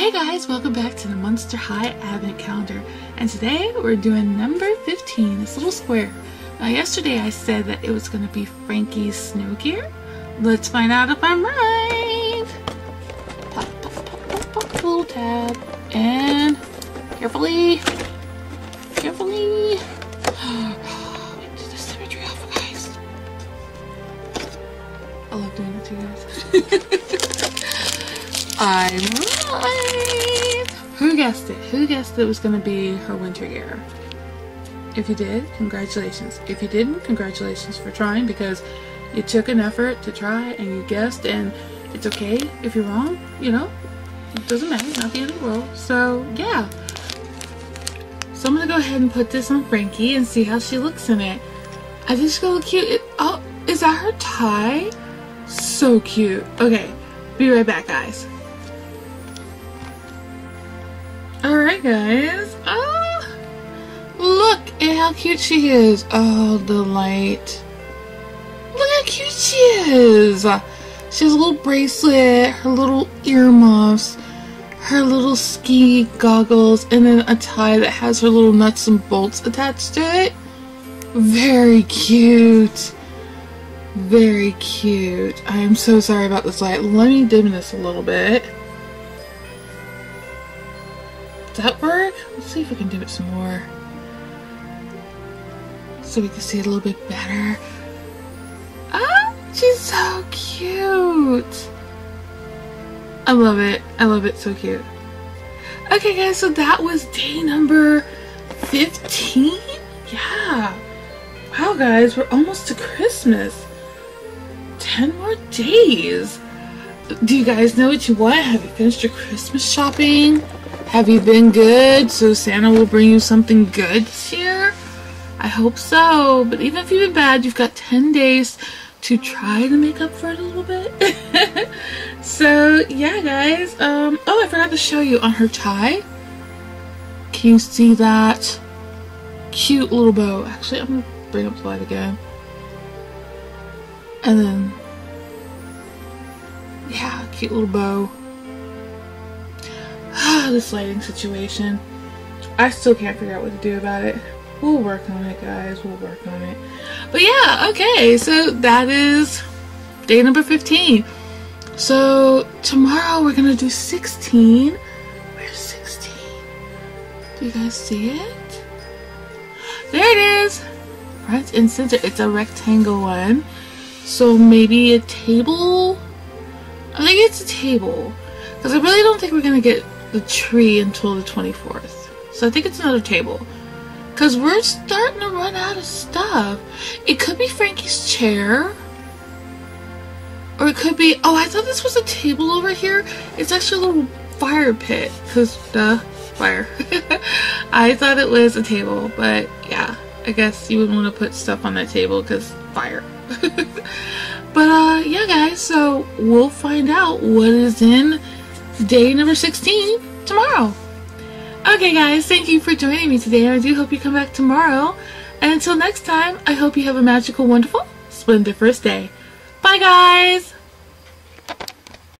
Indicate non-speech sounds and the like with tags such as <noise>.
Hey guys, welcome back to the Monster High Advent Calendar. And today we're doing number 15, this little square. Now yesterday I said that it was going to be Frankie's snow gear. Let's find out if I'm right. Pop, pop, pop, pop, pop, little tab. And carefully, carefully. <gasps> Do the symmetry off, guys. I love doing it to you guys. <laughs> I'm Who guessed it? Who guessed it was going to be her winter gear? If you did, congratulations. If you didn't, congratulations for trying because you took an effort to try and you guessed and it's okay if you're wrong, you know? It doesn't matter, not the end of the world. So, yeah. So I'm going to go ahead and put this on Frankie and see how she looks in it. I going look cute. It, oh, is that her tie? So cute. Okay, be right back, guys. Alright guys. Oh, look at how cute she is. Oh, the light. Look how cute she is. She has a little bracelet, her little earmuffs, her little ski goggles, and then a tie that has her little nuts and bolts attached to it. Very cute. Very cute. I am so sorry about this light. Let me dim this a little bit. That work? Let's see if we can do it some more. So we can see it a little bit better. Ah, she's so cute. I love it. I love it. So cute. Okay, guys, so that was day number 15? Yeah. Wow, guys, we're almost to Christmas. 10 more days. Do you guys know what you want? Have you finished your Christmas shopping? Have you been good? So Santa will bring you something good this year? I hope so. But even if you've been bad, you've got 10 days to try to make up for it a little bit. <laughs> so yeah, guys. Um, oh, I forgot to show you on her tie. Can you see that cute little bow? Actually, I'm going to bring up the light again. And then, yeah, cute little bow. This lighting situation. I still can't figure out what to do about it. We'll work on it, guys. We'll work on it. But yeah, okay. So that is day number 15. So tomorrow we're to do 16. Where's 16? Do you guys see it? There it is. Front and center. It's a rectangle one. So maybe a table? I think it's a table. Because I really don't think we're to get the tree until the 24th. So I think it's another table. Because we're starting to run out of stuff. It could be Frankie's chair. Or it could be... Oh, I thought this was a table over here. It's actually a little fire pit. Because, duh, fire. <laughs> I thought it was a table. But, yeah. I guess you wouldn't want to put stuff on that table because fire. <laughs> but, uh, yeah, guys. So, we'll find out what is in day number 16 tomorrow. Okay guys, thank you for joining me today. I do hope you come back tomorrow. And until next time, I hope you have a magical, wonderful, splendiferous day. Bye guys!